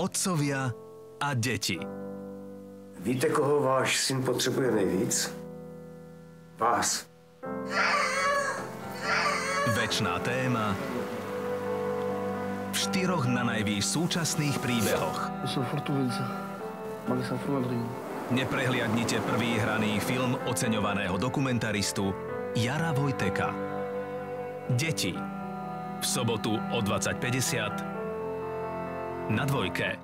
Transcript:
otcovia a deti. Víte, koho váš syn potřebuje nejvíc? Vás. Večná téma v štyroch na najvýš súčasných príbehoch. Mali sa Neprehliadnite prvý hraný film oceňovaného dokumentaristu Jara Vojteka. Deti. V sobotu o 20.50 na dvojke.